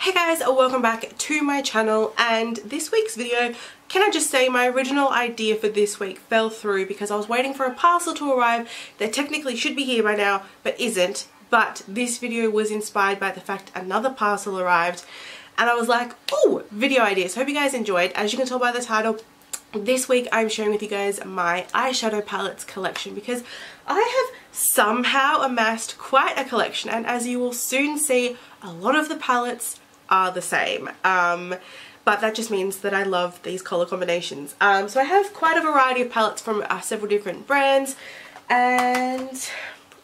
Hey guys, welcome back to my channel and this week's video, can I just say my original idea for this week fell through because I was waiting for a parcel to arrive that technically should be here by now but isn't but this video was inspired by the fact another parcel arrived and I was like, oh, video ideas. Hope you guys enjoyed. As you can tell by the title, this week I'm sharing with you guys my eyeshadow palettes collection because I have somehow amassed quite a collection and as you will soon see, a lot of the palettes are the same. Um, but that just means that I love these color combinations. Um, so I have quite a variety of palettes from uh, several different brands and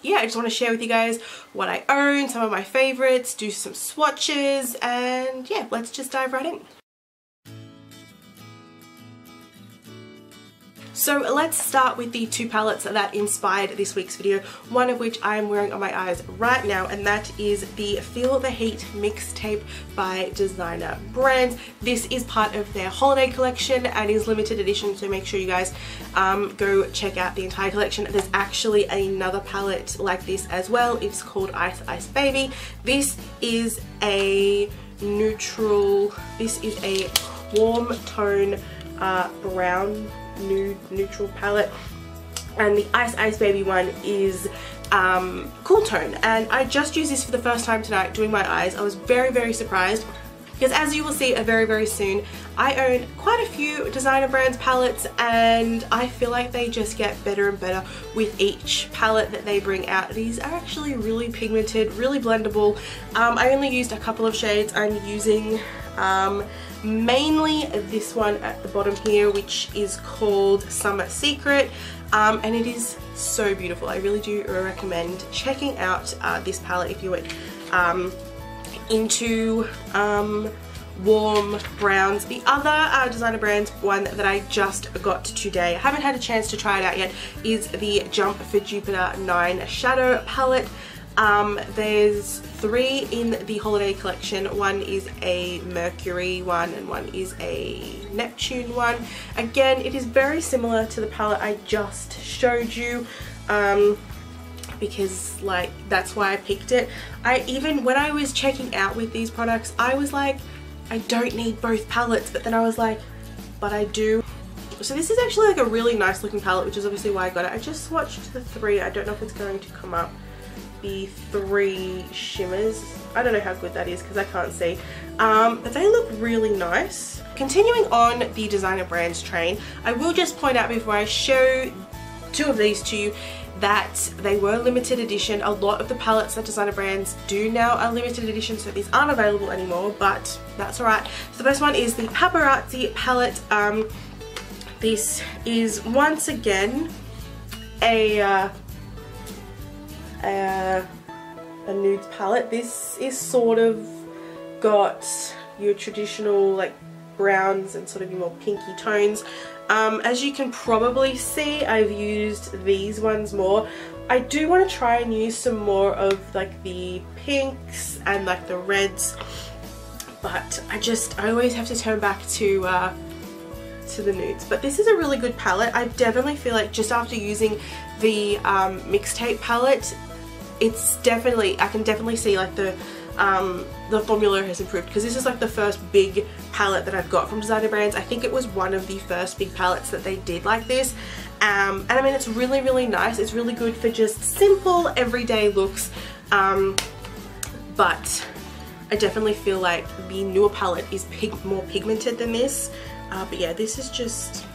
yeah, I just want to share with you guys what I own, some of my favorites, do some swatches and yeah, let's just dive right in. So let's start with the two palettes that inspired this week's video, one of which I am wearing on my eyes right now and that is the Feel the Heat mixtape by Designer Brands. This is part of their holiday collection and is limited edition so make sure you guys um, go check out the entire collection. There's actually another palette like this as well, it's called Ice Ice Baby. This is a neutral, this is a warm tone uh, brown nude neutral palette and the Ice Ice Baby one is um, Cool Tone and I just used this for the first time tonight doing my eyes. I was very very surprised because as you will see very very soon I own quite a few designer brands palettes and I feel like they just get better and better with each palette that they bring out. These are actually really pigmented, really blendable. Um, I only used a couple of shades. I'm using um, mainly this one at the bottom here which is called Summer Secret um, and it is so beautiful. I really do recommend checking out uh, this palette if you went um, into um, warm browns. The other uh, designer brands one that I just got today, I haven't had a chance to try it out yet, is the Jump for Jupiter 9 Shadow Palette. Um, there's three in the holiday collection. One is a Mercury one and one is a Neptune one. Again, it is very similar to the palette I just showed you. Um, because like that's why I picked it. I even when I was checking out with these products I was like I don't need both palettes but then I was like but I do. So this is actually like a really nice looking palette which is obviously why I got it. I just swatched the three. I don't know if it's going to come up the three shimmers. I don't know how good that is because I can't see. Um, but they look really nice. Continuing on the designer brands train, I will just point out before I show two of these to you that they were limited edition. A lot of the palettes that designer brands do now are limited edition so these aren't available anymore but that's alright. So the first one is the Paparazzi palette. Um, this is once again a uh, a, a nudes palette. This is sort of got your traditional like browns and sort of your more pinky tones. Um, as you can probably see, I've used these ones more. I do want to try and use some more of like the pinks and like the reds, but I just, I always have to turn back to uh, to the nudes. But this is a really good palette. I definitely feel like just after using the um, mixtape palette, it's definitely, I can definitely see like the um, the formula has improved because this is like the first big palette that I've got from designer brands. I think it was one of the first big palettes that they did like this. Um, and I mean it's really really nice. It's really good for just simple everyday looks. Um, but I definitely feel like the newer palette is pig more pigmented than this. Uh, but yeah, this is just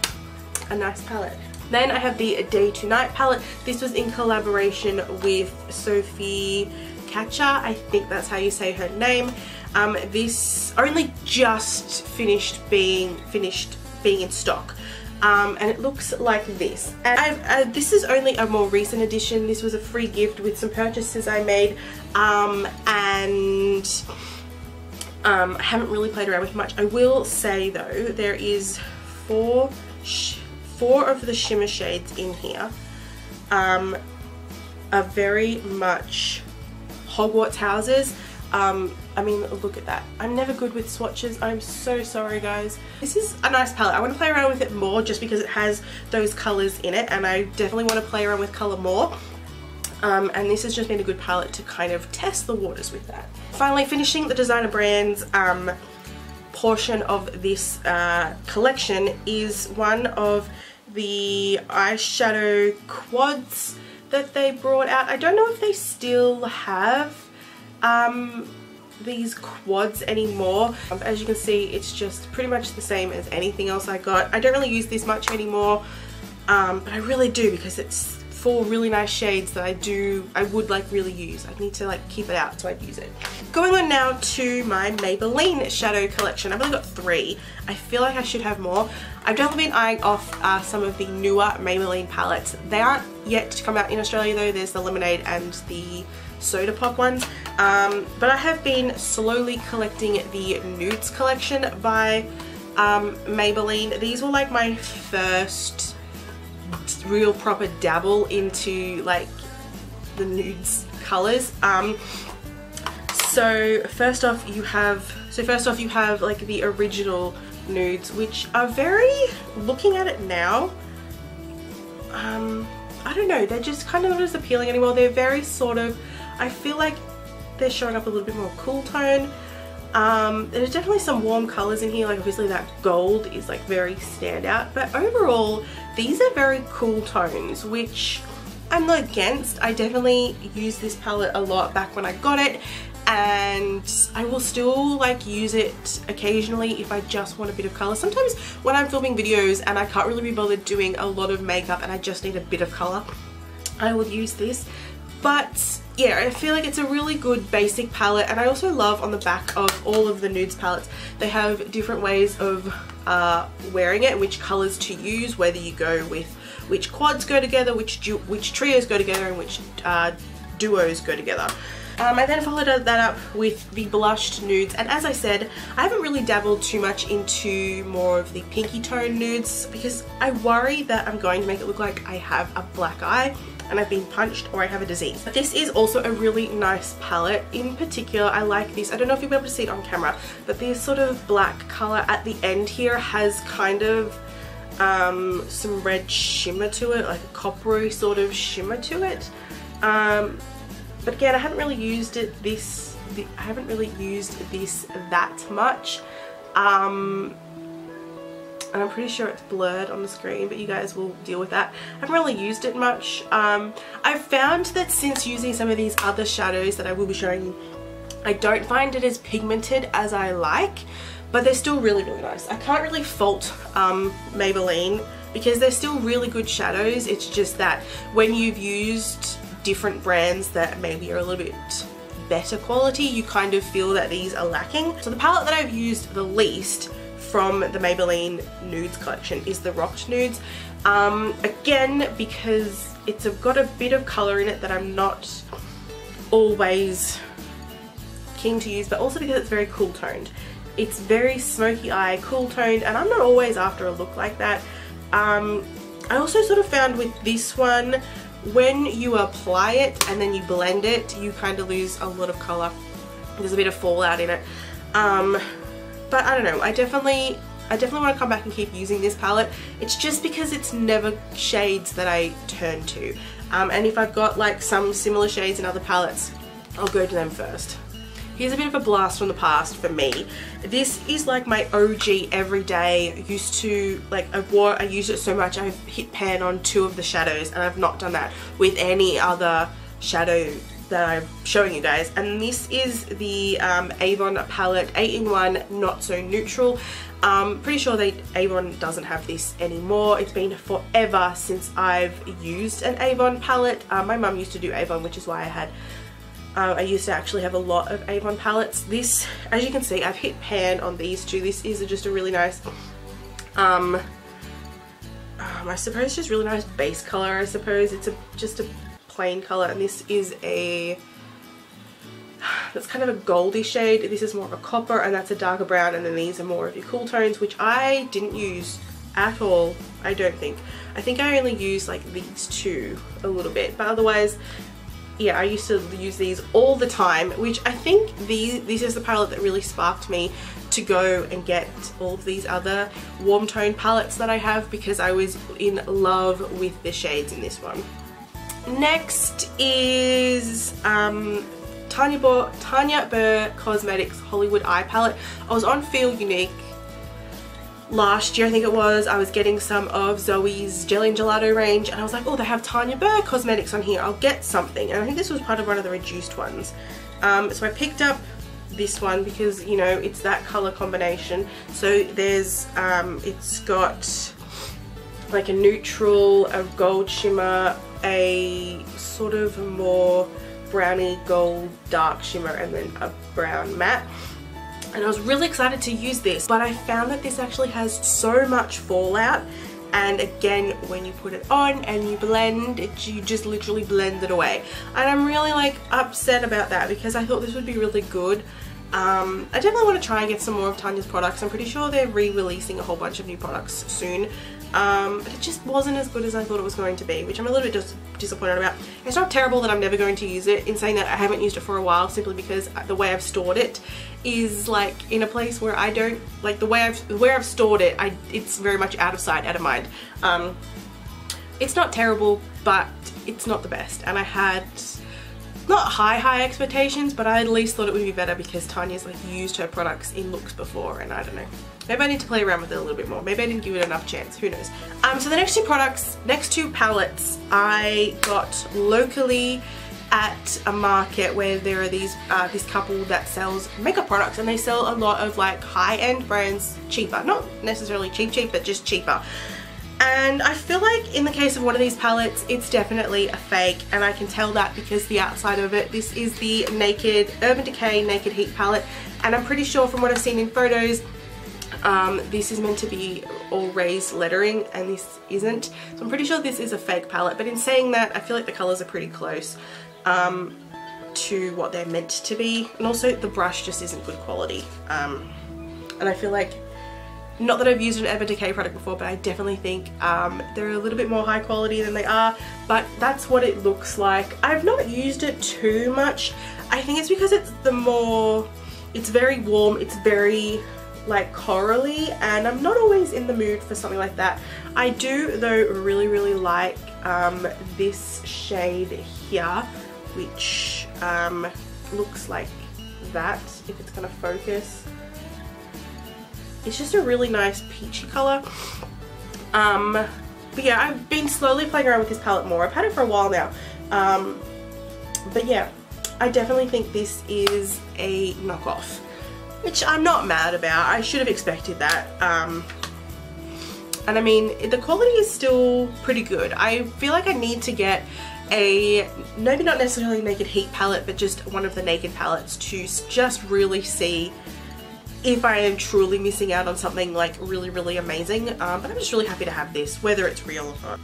a nice palette. Then I have the Day to Night palette. This was in collaboration with Sophie Catcher. I think that's how you say her name. Um, this only just finished being finished being in stock. Um, and it looks like this. And uh, this is only a more recent edition. This was a free gift with some purchases I made um, and um, I haven't really played around with much. I will say though, there is four four of the shimmer shades in here um, are very much Hogwarts houses. Um, I mean, look at that. I'm never good with swatches. I'm so sorry, guys. This is a nice palette. I want to play around with it more just because it has those colors in it and I definitely want to play around with color more. Um, and this has just been a good palette to kind of test the waters with that. finally finishing the designer brands um, portion of this uh, collection is one of the eyeshadow quads that they brought out. I don't know if they still have um, these quads anymore. Um, as you can see, it's just pretty much the same as anything else I got. I don't really use this much anymore, um, but I really do because it's four really nice shades that I do, I would like really use. I need to like keep it out so I'd use it. Going on now to my Maybelline shadow collection. I've only got three. I feel like I should have more. I've definitely been eyeing off uh, some of the newer Maybelline palettes. They aren't yet to come out in Australia though. There's the Lemonade and the Soda Pop ones. Um, but I have been slowly collecting the Nudes collection by um, Maybelline. These were like my first real proper dabble into like the nudes colors. Um, so first off you have, so first off you have like the original nudes which are very, looking at it now, um, I don't know, they're just kind of not as appealing anymore. They're very sort of, I feel like they're showing up a little bit more cool tone. Um, there's definitely some warm colors in here, like obviously that gold is like very standout, but overall these are very cool tones, which I'm not against. I definitely use this palette a lot back when I got it and I will still like use it occasionally if I just want a bit of color. Sometimes when I'm filming videos and I can't really be bothered doing a lot of makeup and I just need a bit of color, I will use this. But yeah, I feel like it's a really good basic palette and I also love on the back of all of the nudes palettes, they have different ways of uh, wearing it which colors to use, whether you go with which quads go together, which which trios go together and which uh, duos go together. Um, I then followed that up with the blushed nudes and as I said I haven't really dabbled too much into more of the pinky tone nudes because I worry that I'm going to make it look like I have a black eye and I've been punched or I have a disease. But this is also a really nice palette. In particular, I like this. I don't know if you'll be able to see it on camera, but this sort of black color at the end here has kind of um, some red shimmer to it, like a coppery sort of shimmer to it. Um, but again, I haven't really used it this, I haven't really used this that much. Um, and I'm pretty sure it's blurred on the screen but you guys will deal with that. I haven't really used it much. Um, I've found that since using some of these other shadows that I will be showing you, I don't find it as pigmented as I like but they're still really really nice. I can't really fault um, Maybelline because they're still really good shadows it's just that when you've used different brands that maybe are a little bit better quality you kind of feel that these are lacking. So the palette that I've used the least from the Maybelline Nudes collection is the Rocked Nudes. Um, again, because it's got a bit of colour in it that I'm not always keen to use, but also because it's very cool toned. It's very smoky eye, cool toned, and I'm not always after a look like that. Um, I also sort of found with this one, when you apply it and then you blend it, you kind of lose a lot of colour. There's a bit of fallout in it. Um, but I don't know, I definitely I definitely want to come back and keep using this palette. It's just because it's never shades that I turn to. Um, and if I've got like some similar shades in other palettes, I'll go to them first. Here's a bit of a blast from the past for me. This is like my OG everyday. Used to, like I wore, I used it so much I've hit pan on two of the shadows and I've not done that with any other shadow that I'm showing you guys and this is the um, Avon palette 8-in-1 Not So Neutral. Um, pretty sure that Avon doesn't have this anymore. It's been forever since I've used an Avon palette. Uh, my mum used to do Avon which is why I had uh, I used to actually have a lot of Avon palettes. This, as you can see, I've hit pan on these two. This is just a really nice, um, um, I suppose just really nice base color, I suppose. It's a just a plain color and this is a that's kind of a goldy shade this is more of a copper and that's a darker brown and then these are more of your cool tones which I didn't use at all I don't think I think I only used like these two a little bit but otherwise yeah I used to use these all the time which I think these this is the palette that really sparked me to go and get all of these other warm tone palettes that I have because I was in love with the shades in this one. Next is um, Tanya, Bo Tanya Burr Cosmetics Hollywood Eye Palette. I was on Feel Unique last year I think it was. I was getting some of Zoe's Jelly and Gelato range and I was like oh they have Tanya Burr cosmetics on here. I'll get something. And I think this was part of one of the reduced ones. Um, so I picked up this one because you know it's that color combination. So there's um, it's got like a neutral a gold shimmer a sort of more browny gold dark shimmer and then a brown matte. And I was really excited to use this but I found that this actually has so much fallout. And again when you put it on and you blend it you just literally blend it away. And I'm really like upset about that because I thought this would be really good. Um, I definitely want to try and get some more of Tanya's products. I'm pretty sure they're re-releasing a whole bunch of new products soon um, but it just wasn't as good as I thought it was going to be, which I'm a little bit dis disappointed about. It's not terrible that I'm never going to use it, in saying that I haven't used it for a while simply because the way I've stored it is like in a place where I don't, like the way I've, where I've stored it, I, it's very much out of sight, out of mind. Um, it's not terrible, but it's not the best, and I had not high high expectations but I at least thought it would be better because Tanya's like used her products in looks before and I don't know. Maybe I need to play around with it a little bit more. Maybe I didn't give it enough chance. Who knows? Um so the next two products next two palettes I got locally at a market where there are these uh, this couple that sells makeup products and they sell a lot of like high-end brands cheaper. Not necessarily cheap cheap but just cheaper and I feel like in the case of one of these palettes it's definitely a fake. And I can tell that because the outside of it this is the Naked Urban Decay Naked Heat palette. And I'm pretty sure from what I've seen in photos um, this is meant to be all raised lettering and this isn't. So I'm pretty sure this is a fake palette. But in saying that I feel like the colours are pretty close um, to what they're meant to be. And also the brush just isn't good quality. Um, and I feel like not that I've used an Urban Decay product before, but I definitely think um, they're a little bit more high quality than they are, but that's what it looks like. I've not used it too much. I think it's because it's the more, it's very warm, it's very like corally and I'm not always in the mood for something like that. I do though really really like um, this shade here which um, looks like that if it's gonna focus it's just a really nice peachy colour. Um, but yeah, I've been slowly playing around with this palette more. I've had it for a while now. Um, but yeah, I definitely think this is a knockoff. Which I'm not mad about. I should have expected that. Um, and I mean, the quality is still pretty good. I feel like I need to get a, maybe not necessarily Naked Heat palette, but just one of the Naked palettes to just really see if I am truly missing out on something like really, really amazing. Um, but I'm just really happy to have this, whether it's real or not.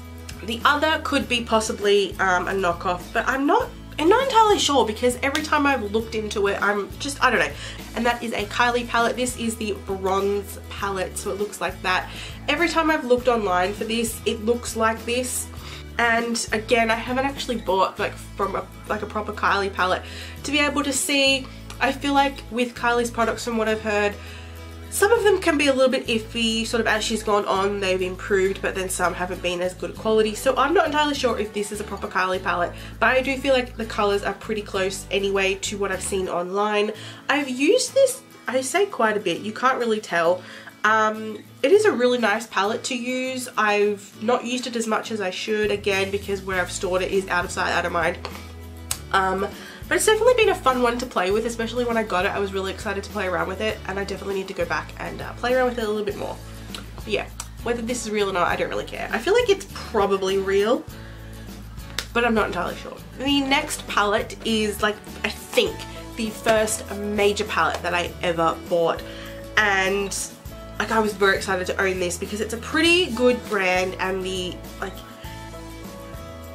The other could be possibly um, a knockoff, but I'm not I'm not entirely sure because every time I've looked into it, I'm just, I don't know. And that is a Kylie palette. This is the bronze palette, so it looks like that. Every time I've looked online for this, it looks like this. And again, I haven't actually bought like from a, like a proper Kylie palette to be able to see I feel like with Kylie's products from what I've heard, some of them can be a little bit iffy, sort of as she's gone on they've improved but then some haven't been as good quality so I'm not entirely sure if this is a proper Kylie palette but I do feel like the colours are pretty close anyway to what I've seen online. I've used this, I say quite a bit, you can't really tell. Um, it is a really nice palette to use. I've not used it as much as I should again because where I've stored it is out of sight, out of mind. Um, but it's definitely been a fun one to play with, especially when I got it. I was really excited to play around with it and I definitely need to go back and uh, play around with it a little bit more. But yeah, whether this is real or not, I don't really care. I feel like it's probably real, but I'm not entirely sure. The next palette is like, I think, the first major palette that I ever bought. And like I was very excited to own this because it's a pretty good brand and the like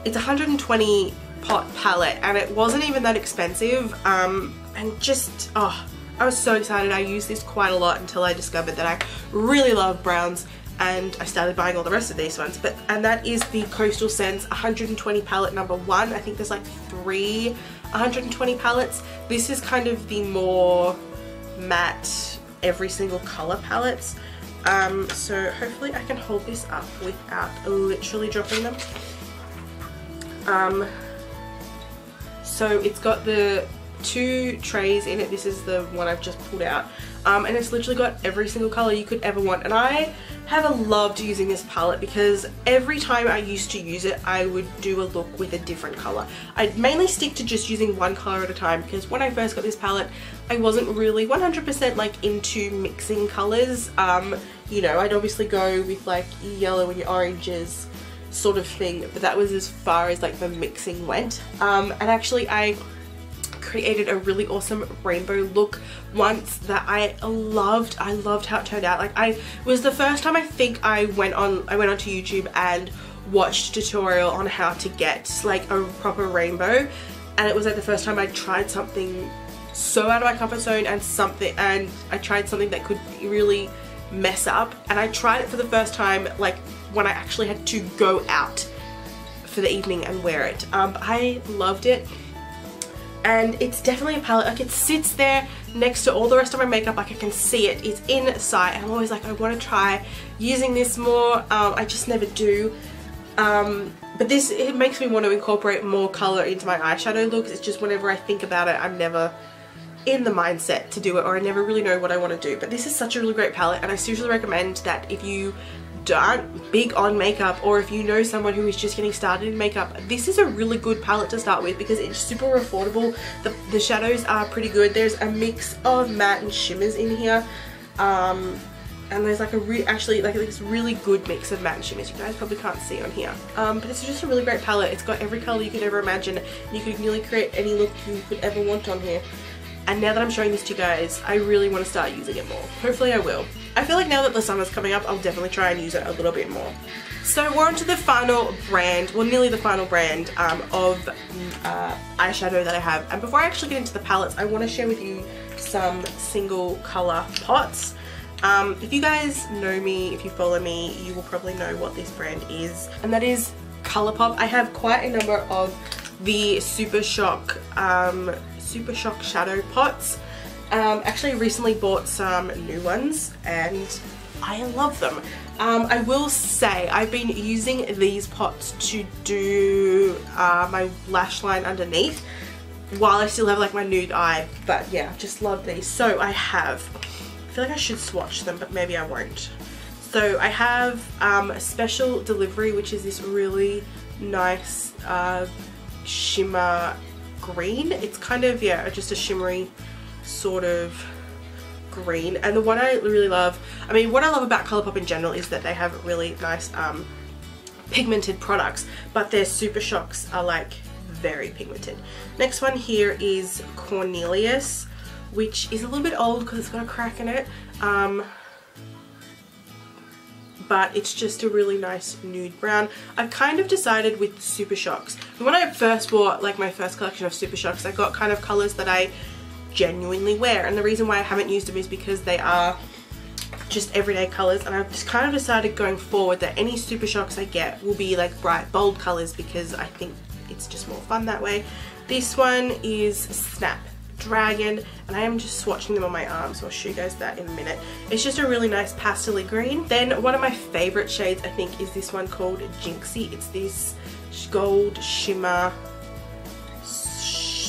it's 120 pot palette and it wasn't even that expensive um, and just oh I was so excited. I used this quite a lot until I discovered that I really love browns and I started buying all the rest of these ones. But and that is the Coastal Scents 120 palette number one. I think there's like three 120 palettes. This is kind of the more matte every single color palettes. Um, so hopefully I can hold this up without literally dropping them. Um, so it's got the two trays in it. This is the one I've just pulled out. Um, and it's literally got every single color you could ever want. And I have loved using this palette because every time I used to use it, I would do a look with a different color. I'd mainly stick to just using one color at a time because when I first got this palette, I wasn't really 100% like into mixing colors. Um, you know, I'd obviously go with like yellow and oranges sort of thing, but that was as far as like the mixing went. Um, and actually I created a really awesome rainbow look once that I loved. I loved how it turned out. Like I was the first time I think I went on I went onto YouTube and watched tutorial on how to get like a proper rainbow and it was like the first time I tried something so out of my comfort zone and something and I tried something that could really mess up and I tried it for the first time like when I actually had to go out for the evening and wear it. Um, I loved it. And it's definitely a palette. Like it sits there next to all the rest of my makeup. Like I can see it. It's in sight I'm always like I want to try using this more. Um, I just never do. Um, but this it makes me want to incorporate more color into my eyeshadow looks it's just whenever I think about it I'm never in the mindset to do it or I never really know what I want to do. But this is such a really great palette and I seriously recommend that if you aren't big on makeup or if you know someone who is just getting started in makeup this is a really good palette to start with because it's super affordable. The, the shadows are pretty good. There's a mix of matte and shimmers in here um, and there's like a actually like this really good mix of matte and shimmers. You guys probably can't see on here. Um, but it's just a really great palette. It's got every color you could ever imagine. You could nearly create any look you could ever want on here. And now that I'm showing this to you guys I really want to start using it more. Hopefully I will I feel like now that the summer's coming up, I'll definitely try and use it a little bit more. So we're on to the final brand, well nearly the final brand um, of uh, eyeshadow that I have. And before I actually get into the palettes, I want to share with you some single color pots. Um, if you guys know me, if you follow me, you will probably know what this brand is. And that is Colourpop. I have quite a number of the Super Shock, um, Super Shock shadow pots. Um, actually recently bought some new ones and I love them. Um, I will say I've been using these pots to do uh, my lash line underneath while I still have like my nude eye but yeah just love these. So I have I feel like I should swatch them but maybe I won't. So I have um, a special delivery which is this really nice uh, shimmer green. It's kind of yeah just a shimmery sort of green and the one I really love I mean what I love about Colourpop in general is that they have really nice um, pigmented products but their super shocks are like very pigmented next one here is Cornelius which is a little bit old because it's got a crack in it um, but it's just a really nice nude brown. I've kind of decided with Super Shocks. When I first bought like my first collection of Super Shocks, I got kind of colours that I genuinely wear and the reason why I haven't used them is because they are just everyday colors and I've just kind of decided going forward that any super shocks I get will be like bright bold colors because I think it's just more fun that way. This one is Snap Dragon and I am just swatching them on my arm so I'll show you guys that in a minute. It's just a really nice pastel green. Then one of my favorite shades I think is this one called Jinxie. It's this gold shimmer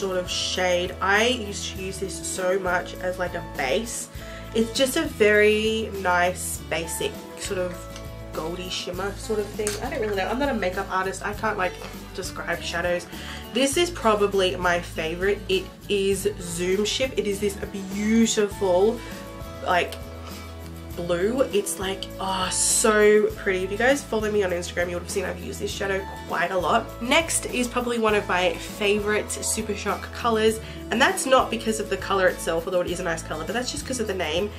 sort of shade. I used to use this so much as like a base. It's just a very nice basic sort of goldy shimmer sort of thing. I don't really know. I'm not a makeup artist. I can't like describe shadows. This is probably my favorite. It is Zoom Ship. It is this beautiful like blue. It's like, oh, so pretty. If you guys follow me on Instagram, you would have seen I've used this shadow quite a lot. Next is probably one of my favorite Super Shock colors, and that's not because of the color itself, although it is a nice color, but that's just because of the name.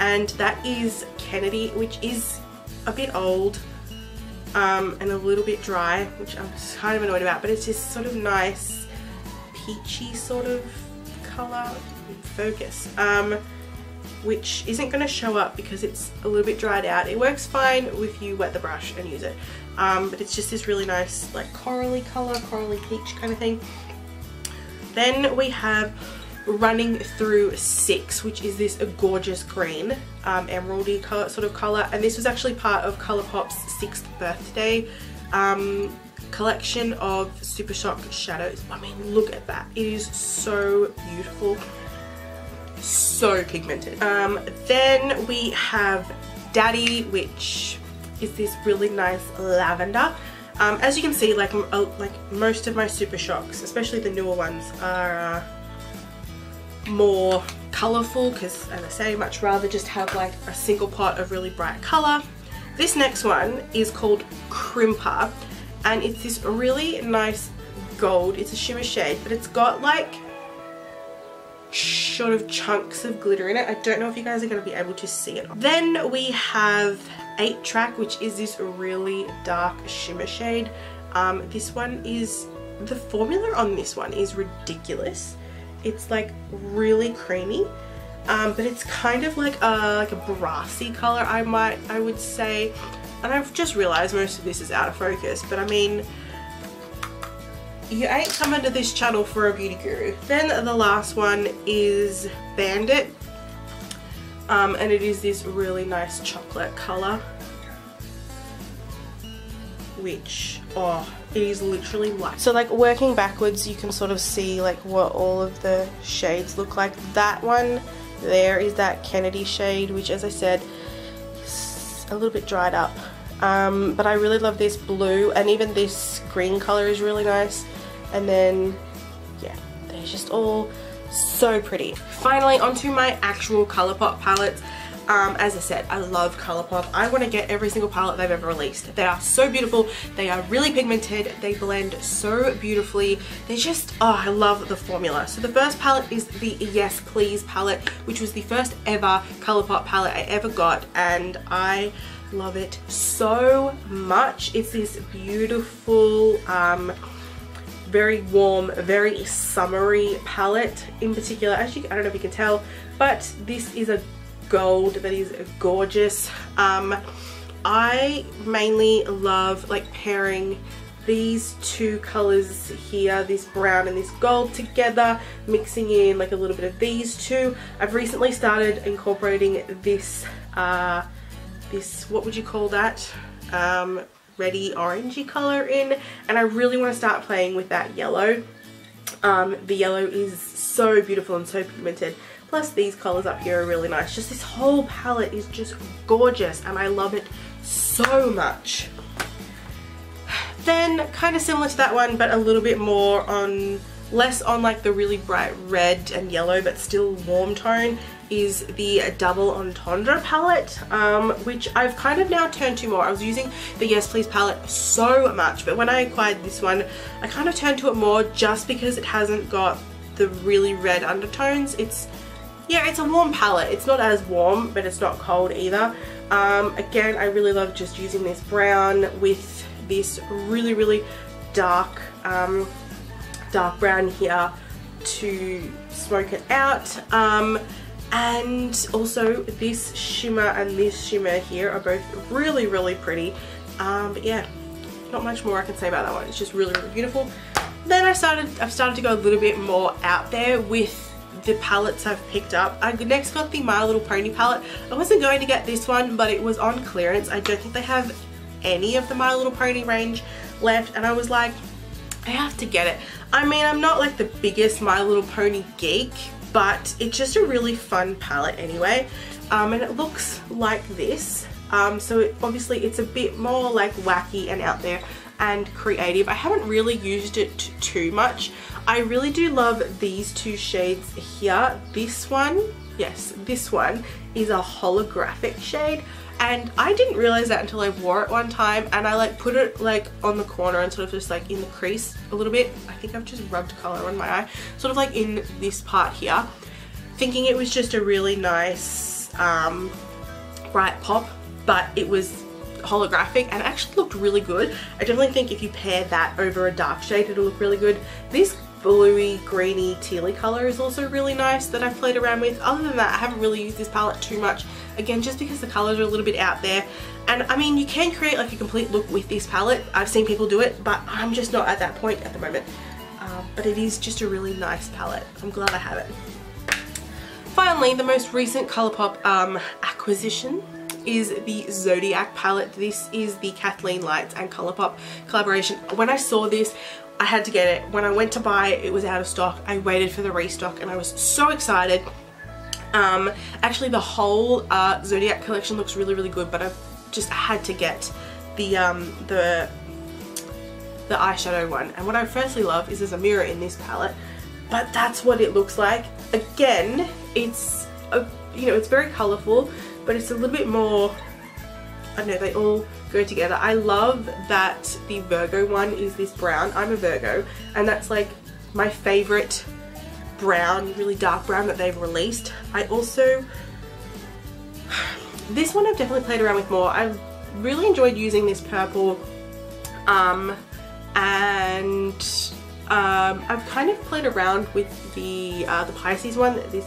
And that is Kennedy, which is a bit old um, and a little bit dry, which I'm kind of annoyed about, but it's just sort of nice, peachy sort of color. Focus. Um, which isn't going to show up because it's a little bit dried out. It works fine if you wet the brush and use it. Um, but it's just this really nice like corally colour, corally peach kind of thing. Then we have Running Through 6, which is this gorgeous green, um, emeraldy color, sort of colour. And this was actually part of Colourpop's 6th birthday um, collection of Super Shock shadows. I mean, look at that. It is so beautiful. So pigmented. Um, then we have Daddy, which is this really nice lavender. Um, as you can see, like uh, like most of my Super Shocks, especially the newer ones, are uh, more colourful because, as I say, much rather just have like a single pot of really bright colour. This next one is called Crimper and it's this really nice gold. It's a shimmer shade, but it's got like sort of chunks of glitter in it. I don't know if you guys are going to be able to see it. Then we have 8 track, which is this really dark shimmer shade. Um, this one is, the formula on this one is ridiculous. It's like really creamy. Um, but it's kind of like a, like a brassy color I might, I would say. And I've just realised most of this is out of focus, but I mean, you ain't coming to this channel for a beauty guru. Then the last one is Bandit. Um, and it is this really nice chocolate colour. Which, oh, it is literally like. So like working backwards, you can sort of see like what all of the shades look like. That one there is that Kennedy shade, which as I said, is a little bit dried up. Um, but I really love this blue and even this green color is really nice. And then, yeah, they're just all so pretty. Finally, onto my actual Colourpop palettes. Um, as I said, I love Colourpop. I want to get every single palette they've ever released. They are so beautiful. They are really pigmented. They blend so beautifully. They're just, oh, I love the formula. So the first palette is the Yes Please palette, which was the first ever Colourpop palette I ever got. And I love it so much. It's this beautiful, um, very warm, very summery palette in particular. As you, I don't know if you can tell, but this is a gold that is gorgeous. Um, I mainly love like pairing these two colors here, this brown and this gold together, mixing in like a little bit of these two. I've recently started incorporating this, uh, this, what would you call that? Um, ready orangey color in and I really want to start playing with that yellow. Um, the yellow is so beautiful and so pigmented Plus these colors up here are really nice. Just this whole palette is just gorgeous and I love it so much. Then kind of similar to that one but a little bit more on less on like the really bright red and yellow but still warm tone is the double entendre palette um, which I've kind of now turned to more I was using the yes please palette so much but when I acquired this one I kind of turned to it more just because it hasn't got the really red undertones it's yeah, it's a warm palette. It's not as warm, but it's not cold either. Um, again, I really love just using this brown with this really, really dark, um, dark brown here to smoke it out. Um, and also this shimmer and this shimmer here are both really, really pretty. Um, but yeah, not much more I can say about that one. It's just really, really beautiful. Then I started, I've started to go a little bit more out there with the palettes I've picked up. I next got the My Little Pony palette. I wasn't going to get this one, but it was on clearance. I don't think they have any of the My Little Pony range left, and I was like, I have to get it. I mean, I'm not like the biggest My Little Pony geek, but it's just a really fun palette anyway. Um, and it looks like this. Um, so it, obviously it's a bit more like wacky and out there and creative. I haven't really used it too much. I really do love these two shades here. This one, yes, this one is a holographic shade and I didn't realize that until I wore it one time and I like put it like on the corner and sort of just like in the crease a little bit. I think I've just rubbed color on my eye, sort of like in this part here, thinking it was just a really nice um, bright pop, but it was holographic and actually looked really good. I definitely think if you pair that over a dark shade, it'll look really good. This bluey, greeny, tealy color is also really nice that I've played around with. Other than that, I haven't really used this palette too much. Again, just because the colors are a little bit out there. And I mean, you can create like a complete look with this palette. I've seen people do it, but I'm just not at that point at the moment. Um, but it is just a really nice palette. I'm glad I have it. Finally, the most recent Colourpop um, acquisition is the Zodiac palette. This is the Kathleen Lights and Colourpop collaboration. When I saw this, I had to get it. When I went to buy it, it was out of stock. I waited for the restock and I was so excited. Um, actually, the whole uh, Zodiac collection looks really, really good, but I've just had to get the, um, the, the eyeshadow one. And what I firstly love is there's a mirror in this palette, but that's what it looks like. Again, it's, a, you know, it's very colourful, but it's a little bit more, I don't know, they all go together. I love that the Virgo one is this brown. I'm a Virgo, and that's like my favorite brown, really dark brown that they've released. I also, this one I've definitely played around with more. I really enjoyed using this purple um, and um, I've kind of played around with the uh, the Pisces one, this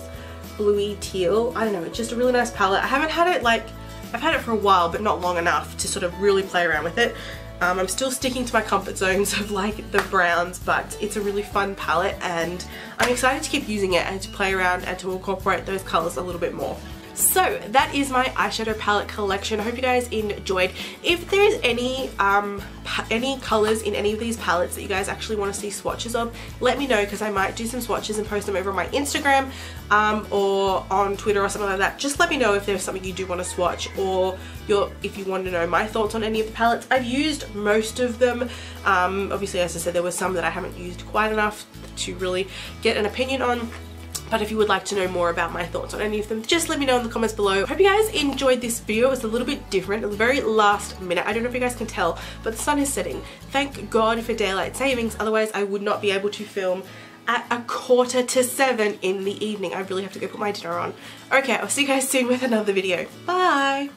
bluey teal. I don't know, it's just a really nice palette. I haven't had it like, I've had it for a while but not long enough to sort of really play around with it. Um, I'm still sticking to my comfort zones of like the browns but it's a really fun palette and I'm excited to keep using it and to play around and to incorporate those colours a little bit more. So that is my eyeshadow palette collection. I hope you guys enjoyed. If there is any um, any colors in any of these palettes that you guys actually want to see swatches of, let me know because I might do some swatches and post them over on my Instagram um, or on Twitter or something like that. Just let me know if there's something you do want to swatch or your, if you want to know my thoughts on any of the palettes. I've used most of them. Um, obviously, as I said, there were some that I haven't used quite enough to really get an opinion on. But if you would like to know more about my thoughts on any of them, just let me know in the comments below. Hope you guys enjoyed this video. It was a little bit different. It was very last minute. I don't know if you guys can tell, but the sun is setting. Thank God for daylight savings. Otherwise, I would not be able to film at a quarter to seven in the evening. I really have to go put my dinner on. Okay, I'll see you guys soon with another video. Bye!